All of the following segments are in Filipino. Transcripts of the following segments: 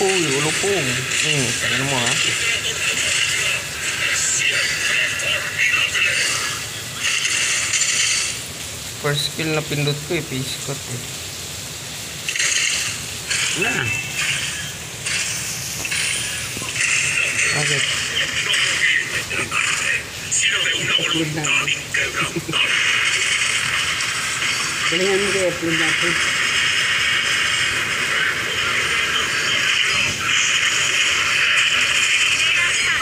Ulupong, ulupong. Hmm, tingnan mo ha. First skill na pindot ko eh, face cut eh. Wala na. Bakit? Upload na. Galingan mo kayo, upload natin.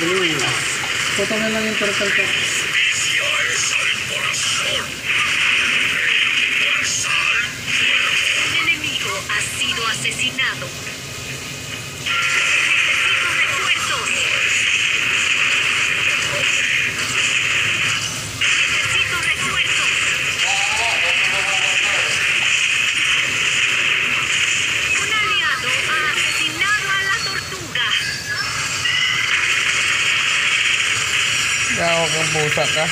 Increíble. Fue también bien interesante. Un enemigo ha sido asesinado. kau ang pusa ka.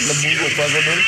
Hindi ka pa doon.